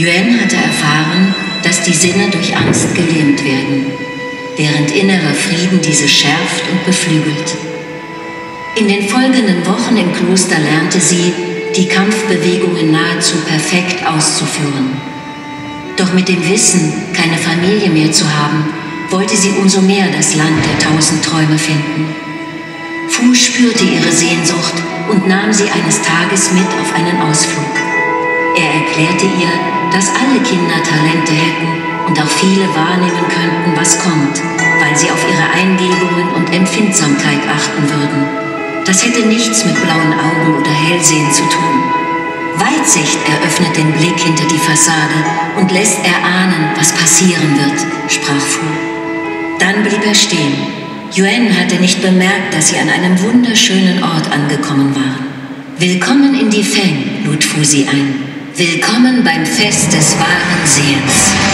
Yuan hatte erfahren, dass die Sinne durch Angst gelähmt werden, während innerer Frieden diese schärft und beflügelt. In den folgenden Wochen im Kloster lernte sie, die Kampfbewegungen nahezu perfekt auszuführen. Doch mit dem Wissen, keine Familie mehr zu haben, wollte sie umso mehr das Land der tausend Träume finden. Fu spürte ihre Sehnsucht und nahm sie eines Tages mit auf einen Ausflug. Er erklärte ihr, dass alle Kinder Talente hätten und auch viele wahrnehmen könnten, was kommt, weil sie auf ihre Eingebungen und Empfindsamkeit achten würden. Das hätte nichts mit blauen Augen oder Hellsehen zu tun. Weitsicht eröffnet den Blick hinter die Fassade und lässt erahnen, was passieren wird, sprach Fu. Dann blieb er stehen. Yuan hatte nicht bemerkt, dass sie an einem wunderschönen Ort angekommen waren. Willkommen in die Feng, lud Fu sie ein. Willkommen beim Fest des wahren Sehens.